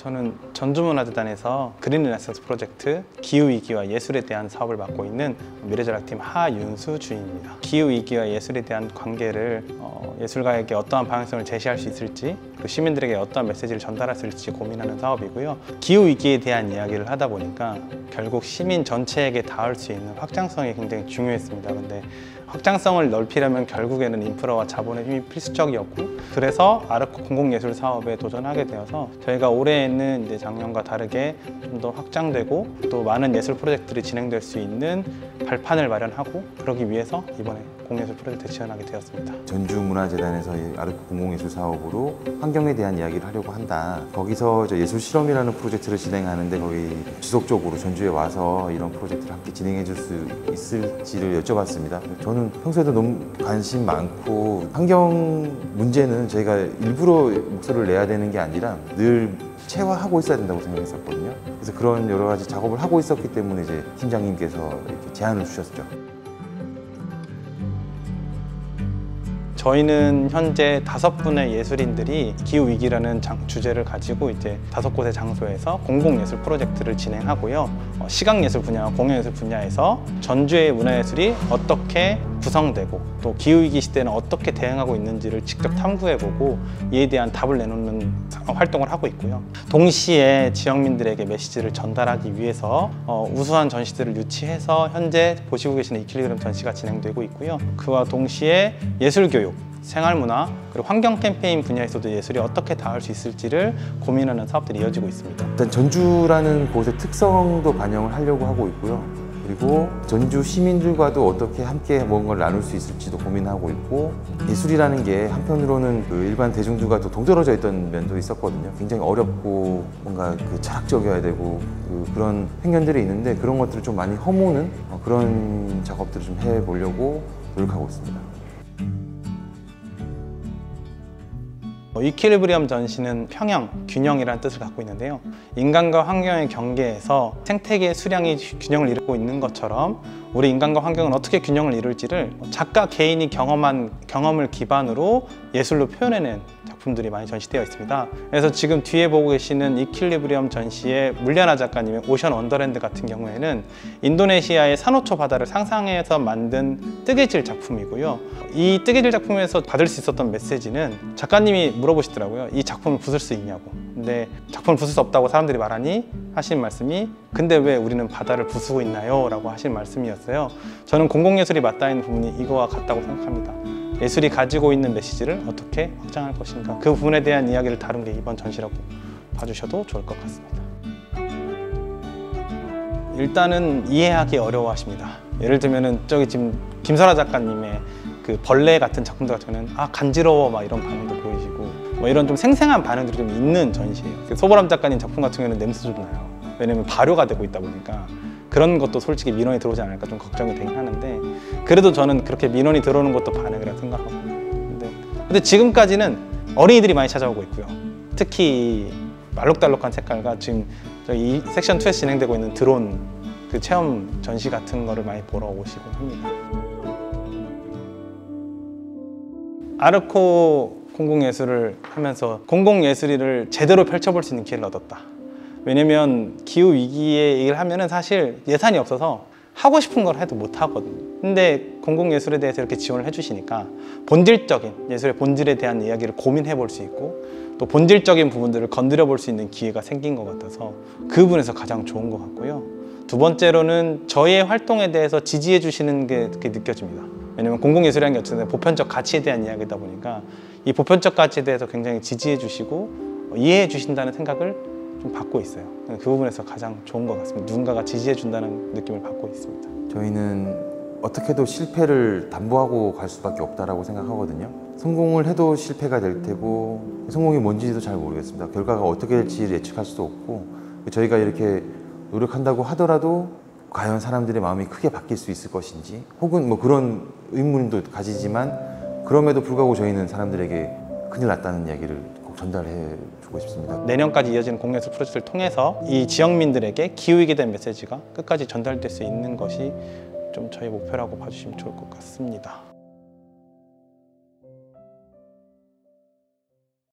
저는 전주문화재단에서 그린 르네상스 프로젝트 기후위기와 예술에 대한 사업을 맡고 있는 미래전략팀 하윤수 주인입니다. 기후위기와 예술에 대한 관계를 어, 예술가에게 어떠한 방향성을 제시할 수 있을지 그리고 시민들에게 어떠한 메시지를 전달할 수 있을지 고민하는 사업이고요. 기후위기에 대한 이야기를 하다 보니까 결국 시민 전체에게 닿을 수 있는 확장성이 굉장히 중요했습니다. 근데 확장성을 넓히려면 결국에는 인프라와 자본의 힘이 필수적이었고 그래서 아르코 공공예술 사업에 도전하게 되어서 저희가 올해에는 이제 작년과 다르게 좀 더 확장되고 또 많은 예술 프로젝트들이 진행될 수 있는 발판을 마련하고 그러기 위해서 이번에 공예술 프로젝트에 지원하게 되었습니다. 전주문화재단에서 이 아르코 공공예술 사업으로 환경에 대한 이야기를 하려고 한다. 거기서 예술 실험이라는 프로젝트를 진행하는데 거기 지속적으로 전주에 와서 이런 프로젝트를 함께 진행해 줄 수 있을지를 여쭤봤습니다. 저는 평소에도 너무 관심 많고 환경 문제는 저희가 일부러 목소리를 내야 되는 게 아니라 늘 체화하고 있어야 된다고 생각했었거든요. 그래서 그런 여러 가지 작업을 하고 있었기 때문에 이제 팀장님께서 이렇게 제안을 주셨죠. 저희는 현재 다섯 분의 예술인들이 기후 위기라는 장- 주제를 가지고 이제 다섯 곳의 장소에서 공공 예술 프로젝트를 진행하고요. 어, 시각 예술 분야와 공연 예술 분야에서 전주의 문화예술이 어떻게 구성되고 또 기후 위기 시대는 어떻게 대응하고 있는지를 직접 탐구해보고 이에 대한 답을 내놓는 사- 활동을 하고 있고요. 동시에 지역민들에게 메시지를 전달하기 위해서 어, 우수한 전시들을 유치해서 현재 보시고 계시는 이킬리그램 전시가 진행되고 있고요. 그와 동시에 예술 교육 생활문화 그리고 환경 캠페인 분야에서도 예술이 어떻게 닿을 수 있을지를 고민하는 사업들이 이어지고 있습니다. 일단 전주라는 곳의 특성도 반영을 하려고 하고 있고요. 그리고 전주 시민들과도 어떻게 함께 뭔가를 나눌 수 있을지도 고민하고 있고 예술이라는 게 한편으로는 그 일반 대중들과 또 동떨어져 있던 면도 있었거든요. 굉장히 어렵고 뭔가 그 철학적이어야 되고 그 그런 편견들이 있는데 그런 것들을 좀 많이 허무는 어, 그런 작업들을 좀 해보려고 노력하고 있습니다. 이퀄리브리엄 전시는 평형, 균형이라는 뜻을 갖고 있는데요. 인간과 환경의 경계에서 생태계의 수량이 균형을 이루고 있는 것처럼 우리 인간과 환경은 어떻게 균형을 이룰지를 작가 개인이 경험한 경험을 기반으로 예술로 표현해낸 작품들이 많이 전시되어 있습니다. 그래서 지금 뒤에 보고 계시는 이퀄리브리엄 전시의 물리아나 작가님의 오션 원더랜드 같은 경우에는 인도네시아의 산호초 바다를 상상해서 만든 뜨개질 작품이고요. 이 뜨개질 작품에서 받을 수 있었던 메시지는 작가님이 물어보시더라고요. 이 작품을 부술 수 있냐고. 근데 작품을 부술 수 없다고 사람들이 말하니 하신 말씀이 근데 왜 우리는 바다를 부수고 있나요? 라고 하신 말씀이었어요. 저는 공공예술이 맞닿아 있는 부분이 이거와 같다고 생각합니다. 예술이 가지고 있는 메시지를 어떻게 확장할 것인가 그 부분에 대한 이야기를 다룬 게 이번 전시라고 봐주셔도 좋을 것 같습니다. 일단은 이해하기 어려워하십니다. 예를 들면은 저기 지금 김설아 작가님의 그 벌레 같은 작품들 같은 경우는 아 간지러워 막 이런 반응도 보이시고 뭐 이런 좀 생생한 반응들이 좀 있는 전시예요. 그 소보람 작가님 작품 같은 경우는 냄새 좀 나요. 왜냐면 발효가 되고 있다 보니까 그런 것도 솔직히 민원이 들어오지 않을까 좀 걱정이 되긴 하는데 그래도 저는 그렇게 민원이 들어오는 것도 반응이라 생각하고 근데, 근데 지금까지는 어린이들이 많이 찾아오고 있고요. 특히 말록달록한 색깔과 지금 저희 이 섹션 2에서 진행되고 있는 드론 그 체험 전시 같은 거를 많이 보러 오시곤 합니다. 아르코 공공예술을 하면서 공공예술을 제대로 펼쳐볼 수 있는 기회를 얻었다. 왜냐면 기후 위기에 얘기를 하면 은 사실 예산이 없어서 하고 싶은 걸 해도 못 하거든요. 근데 공공예술에 대해서 이렇게 지원을 해주시니까 본질적인 예술의 본질에 대한 이야기를 고민해 볼 수 있고 또 본질적인 부분들을 건드려 볼 수 있는 기회가 생긴 것 같아서 그 부분에서 가장 좋은 것 같고요. 두 번째로는 저희의 활동에 대해서 지지해 주시는 게 그렇게 느껴집니다. 왜냐면 공공예술이라는 게 어쨌든 보편적 가치에 대한 이야기다 보니까 이 보편적 가치에 대해서 굉장히 지지해 주시고 이해해 주신다는 생각을 좀 받고 있어요. 그 부분에서 가장 좋은 것 같습니다. 누군가가 지지해 준다는 느낌을 받고 있습니다. 저희는 어떻게도 실패를 담보하고 갈 수밖에 없다라고 생각하거든요. 성공을 해도 실패가 될 테고 성공이 뭔지도 잘 모르겠습니다. 결과가 어떻게 될지 예측할 수도 없고 저희가 이렇게 노력한다고 하더라도 과연 사람들의 마음이 크게 바뀔 수 있을 것인지 혹은 뭐 그런 의문도 가지지만 그럼에도 불구하고 저희는 사람들에게 큰일 났다는 이야기를 꼭 전달해 주고 싶습니다. 내년까지 이어지는 공예술 프로젝트를 통해서 이 지역민들에게 기후위기에 대한 메시지가 끝까지 전달될 수 있는 것이 좀 저희 목표라고 봐주시면 좋을 것 같습니다.